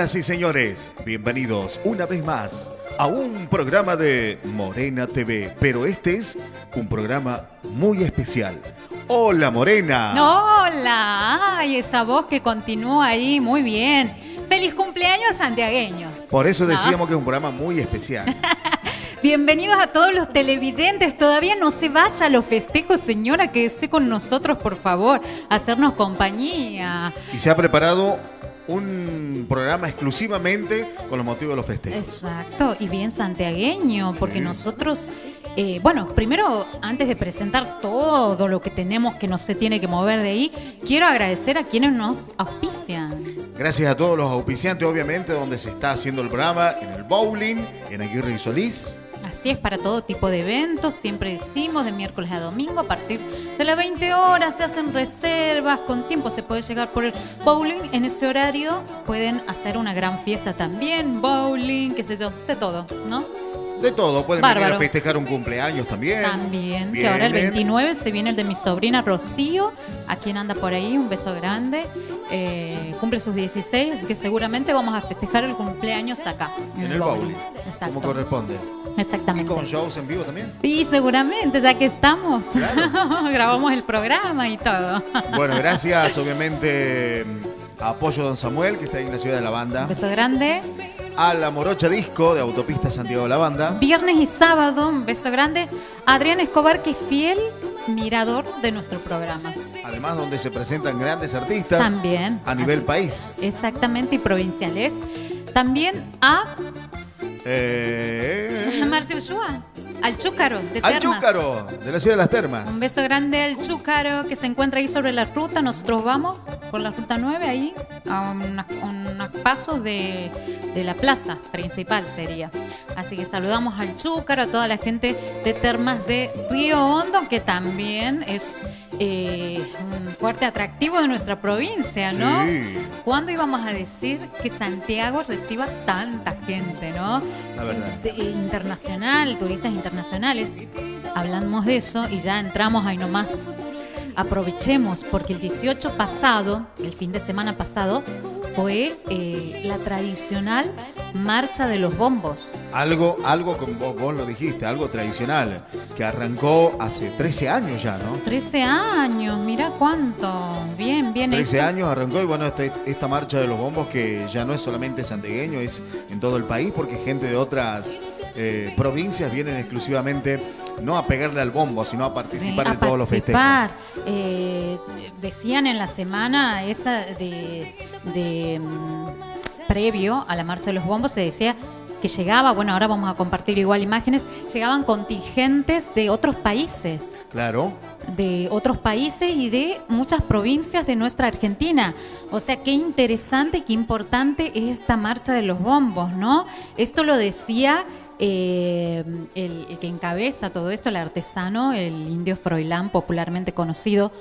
Señoras y señores, bienvenidos una vez más a un programa de Morena TV, pero este es un programa muy especial. Hola Morena. Hola, ay, esa voz que continúa ahí, muy bien. Feliz cumpleaños santiagueños. Por eso decíamos que es un programa muy especial. Bienvenidos a todos los televidentes. Todavía no se vaya a los festejos, señora, quédese con nosotros, por favor, hacernos compañía. Y se ha preparado un programa exclusivamente con los motivos de los festejos. Exacto, y bien santiagueño, porque nosotros, eh, bueno, primero, antes de presentar todo lo que tenemos que no se tiene que mover de ahí, quiero agradecer a quienes nos auspician. Gracias a todos los auspiciantes, obviamente, donde se está haciendo el programa, en el bowling, en Aguirre y Solís. Así es, para todo tipo de eventos, siempre decimos de miércoles a domingo, a partir de las 20 horas se hacen reservas, con tiempo se puede llegar por el bowling, en ese horario pueden hacer una gran fiesta también, bowling, qué sé yo, de todo, ¿no? De todo, pueden venir Bárbaro. a festejar un cumpleaños también. También, que ahora el Vienen. 29 se viene el de mi sobrina Rocío, a quien anda por ahí, un beso grande. Eh, cumple sus 16, así que seguramente vamos a festejar el cumpleaños acá. En el bowling, como corresponde. Y Exactamente. con shows en vivo también. Sí, seguramente, ya que estamos. Claro. Grabamos el programa y todo. Bueno, gracias obviamente a Apoyo Don Samuel, que está ahí en la ciudad de La Banda. Un beso grande. A la Morocha Disco de Autopista Santiago de la Banda. Viernes y sábado, un beso grande. Adrián Escobar, que es fiel mirador de nuestro programa. Además, donde se presentan grandes artistas También. a nivel Así- país. Exactamente, y provinciales. También a Eh, Marcio Ushua, al Chúcaro de al Termas. Chúcaro, de la ciudad de las Termas. Un beso grande al Chúcaro que se encuentra ahí sobre la ruta. Nosotros vamos por la ruta 9 ahí a unos, unos pasos de, de la plaza principal sería. Así que saludamos al Chúcaro, a toda la gente de Termas de Río Hondo, que también es eh, un fuerte atractivo de nuestra provincia, ¿no? Sí. ¿Cuándo íbamos a decir que Santiago reciba tanta gente, no? La verdad. De- eh, internacional, turistas internacionales. Hablamos de eso y ya entramos ahí nomás. Aprovechemos porque el 18 pasado, el fin de semana pasado, fue eh, la tradicional marcha de los bombos. Algo, algo como vos, vos lo dijiste, algo tradicional, que arrancó hace 13 años ya, ¿no? 13 años, mira cuánto. Bien, bien. 13 hecho. años arrancó y bueno, esta, esta marcha de los bombos que ya no es solamente santiagueño, es en todo el país porque gente de otras eh, provincias vienen exclusivamente no a pegarle al bombo, sino a participar Sí, de todos los festejos. participar. Eh, decían en la semana esa de, de, mm, previo a la marcha de los bombos, se decía que llegaba, bueno, ahora vamos a compartir igual imágenes, llegaban contingentes de otros países Claro, de otros países y de muchas provincias de nuestra Argentina. O sea, qué interesante y qué importante es esta marcha de los bombos, ¿no? Esto lo decía eh, el, el que encabeza todo esto, el artesano, el indio Froilán, popularmente conocido,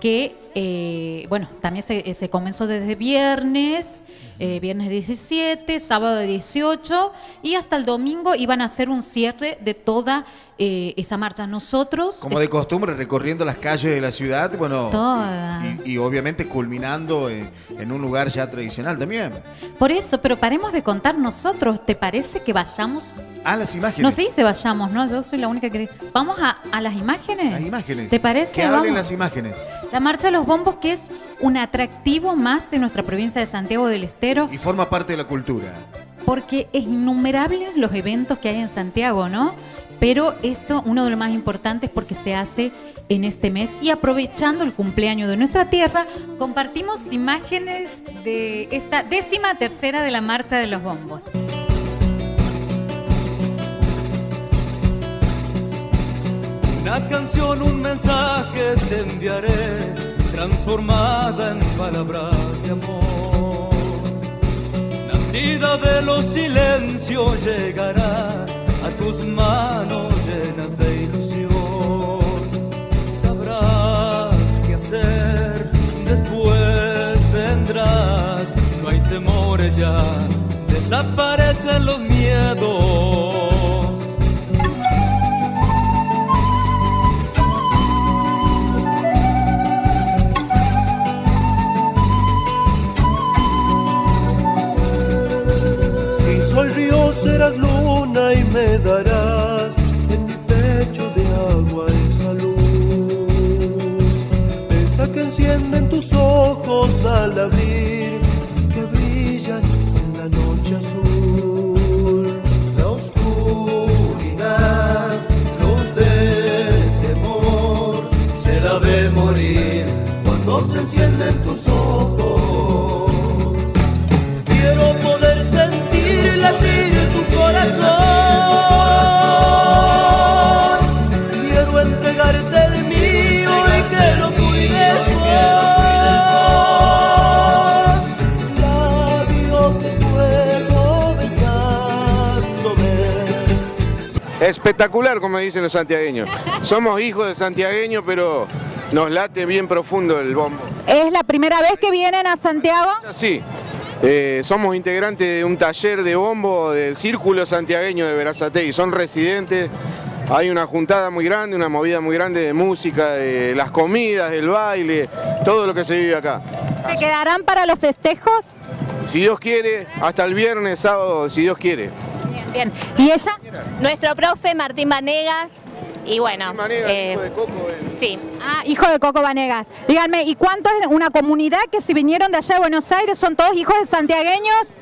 que, eh, bueno, también se, se comenzó desde viernes, eh, viernes 17, sábado 18, y hasta el domingo iban a hacer un cierre de toda eh, esa marcha. Nosotros... como de costumbre, recorriendo las calles de la ciudad, bueno, Toda. y, y- y obviamente culminando en, en un lugar ya tradicional también. Por eso, pero paremos de contar nosotros. ¿Te parece que vayamos? Ah, las imágenes. No se dice vayamos, ¿no? Yo soy la única que... ¿Vamos a, a las imágenes? Las imágenes. ¿Te parece? Que hablen Vamos. las imágenes. La Marcha de los Bombos, que es un atractivo más en nuestra provincia de Santiago del Estero, Y forma parte de la cultura. porque es innumerables los eventos que hay en Santiago, ¿no? Pero esto, uno de los más importantes, porque se hace en este mes. Y aprovechando el cumpleaños de nuestra tierra, compartimos imágenes de esta décima tercera de la Marcha de los Bombos. Una canción, un mensaje te enviaré, transformada en palabras de amor. Nacida de los silencios llegará a tus manos no hay temores ya, desaparecen los miedos. Si soy río serás luna y me darás en mi pecho de agua esa luz, esa que encienden tus ojos al abrir Espectacular, como dicen los santiagueños. Somos hijos de santiagueños, pero nos late bien profundo el bombo. ¿Es la primera vez que vienen a Santiago? Sí, eh, somos integrantes de un taller de bombo del Círculo Santiagueño de Verazategui. Son residentes. Hay una juntada muy grande, una movida muy grande de música, de las comidas, del baile, todo lo que se vive acá. ¿Se quedarán para los festejos? Si Dios quiere, hasta el viernes, sábado, si Dios quiere. Bien. ¿Y ella? Nuestro profe Martín Vanegas. Y bueno, Manera, eh, hijo de Coco, el- sí. Ah, hijo de Coco Vanegas. Díganme, ¿y cuánto es una comunidad que si vinieron de allá de Buenos Aires son todos hijos de santiagueños?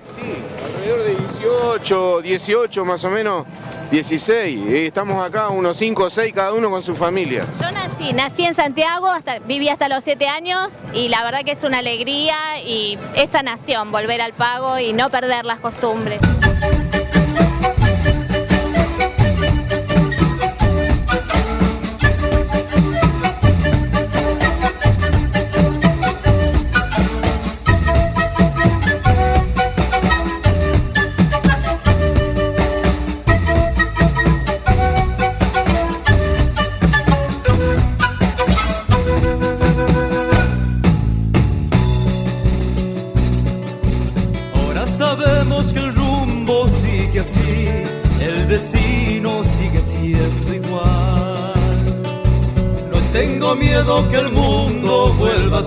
Alrededor de 18, 18 más o menos, 16. Eh, Estamos acá, unos 5 o 6 cada uno con su familia. Yo nací, nací en Santiago, hasta, viví hasta los siete años y la verdad que es una alegría y esa nación, volver al pago y no perder las costumbres.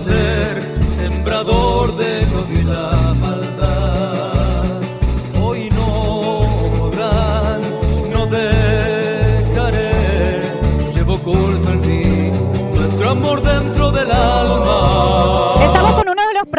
Ser sembrador de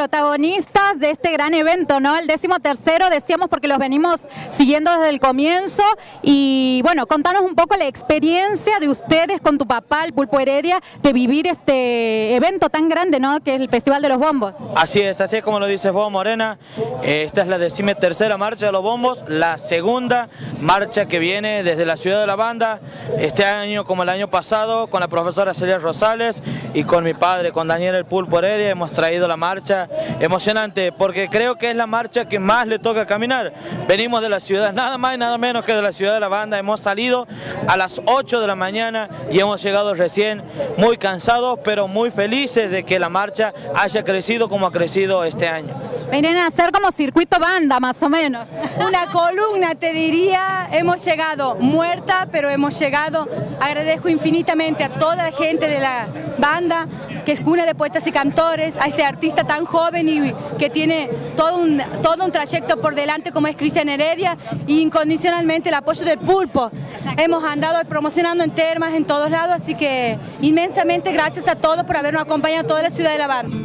protagonistas de este gran evento, ¿no? El décimo tercero, decíamos porque los venimos siguiendo desde el comienzo. Y bueno, contanos un poco la experiencia de ustedes con tu papá, el Pulpo Heredia, de vivir este evento tan grande, ¿no? Que es el Festival de los Bombos. Así es, así es como lo dices vos, Morena. Eh, Esta es la tercera marcha de los bombos, la segunda marcha que viene desde la ciudad de la banda. Este año, como el año pasado, con la profesora Celia Rosales y con mi padre, con Daniel El Pulpo Heredia, hemos traído la marcha emocionante, porque creo que es la marcha que más le toca caminar. Venimos de la ciudad, nada más y nada menos que de la ciudad de la banda. Hemos salido a las 8 de la mañana y hemos llegado recién muy cansados, pero muy felices de que la marcha haya crecido como ha crecido este año. Vienen a hacer como circuito banda, más o menos. Una columna, te diría, hemos llegado muerta, pero hemos llegado. Agradezco infinitamente a toda la gente de la banda, que es cuna de poetas y cantores, a este artista tan joven y que tiene todo un, todo un trayecto por delante como es Cristian Heredia, y incondicionalmente el apoyo del pulpo. Hemos andado promocionando en termas en todos lados, así que inmensamente gracias a todos por habernos acompañado a toda la ciudad de la banda.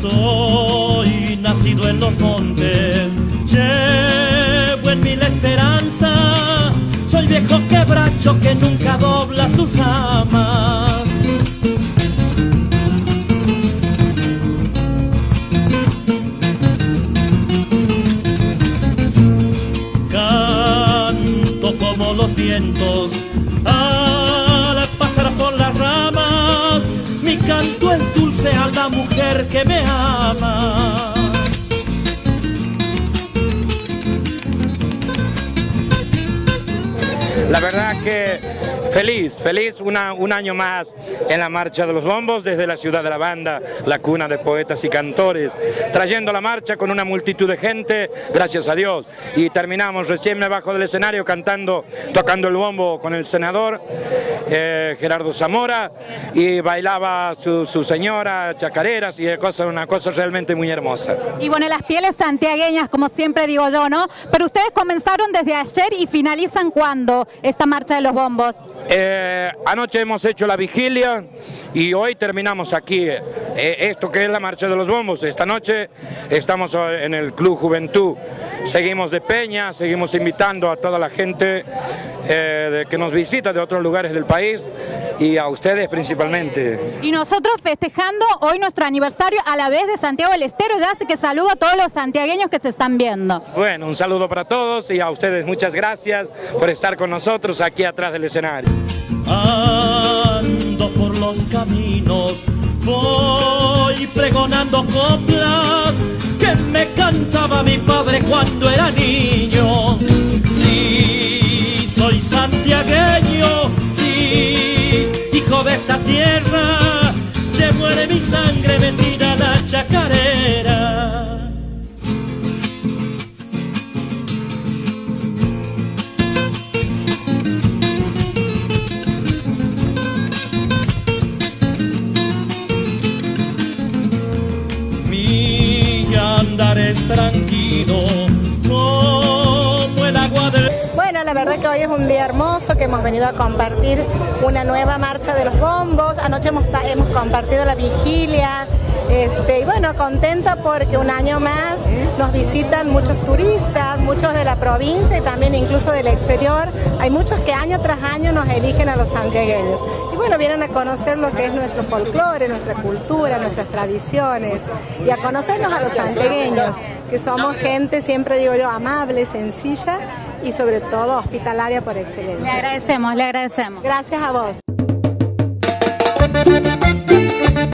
Soy nacido en los montes, quebracho que nunca dobla sus ramas. Canto como los vientos al pasar por las ramas. Mi canto es dulce a la mujer que me ama. La verdad que Feliz, feliz un año más en la Marcha de los Bombos desde la ciudad de la banda, la cuna de poetas y cantores, trayendo la marcha con una multitud de gente, gracias a Dios. Y terminamos recién debajo del escenario cantando, tocando el bombo con el senador eh, Gerardo Zamora y bailaba su, su señora, chacareras y cosa, una cosa realmente muy hermosa. Y bueno, las pieles santiagueñas, como siempre digo yo, ¿no? Pero ustedes comenzaron desde ayer y finalizan cuándo esta marcha de los bombos. Eh, anoche hemos hecho la vigilia y hoy terminamos aquí. eh, esto que es la marcha de los bombos. Esta noche estamos eh, en el Club Juventud. Seguimos de Peña, seguimos invitando a toda la gente eh, que nos visita de otros lugares del país y a ustedes principalmente. Y nosotros festejando hoy nuestro aniversario a la vez de Santiago del Estero, ya así que saludo a todos los santiagueños que se están viendo. Bueno, un saludo para todos y a ustedes muchas gracias por estar con nosotros aquí atrás del escenario. Ando por los caminos, voy pregonando coplas que me cantaba mi padre cuando era niño. Sí, soy santiagueño, sí, hijo de esta tierra, llevo en mi sangre metida la chacarera. Tranquilo como el agua del Bueno, la verdad que hoy es un día hermoso que hemos venido a compartir una nueva marcha de los bombos. Anoche hemos, pa- hemos compartido la vigilia. Este, y bueno, contenta porque un año más nos visitan muchos turistas, muchos de la provincia y también incluso del exterior. Hay muchos que año tras año nos eligen a los santiagueños. Y bueno, vienen a conocer lo que es nuestro folclore, nuestra cultura, nuestras tradiciones y a conocernos a los santiagueños, que somos gente, siempre digo yo, amable, sencilla y sobre todo hospitalaria por excelencia. Le agradecemos, le agradecemos. Gracias a vos.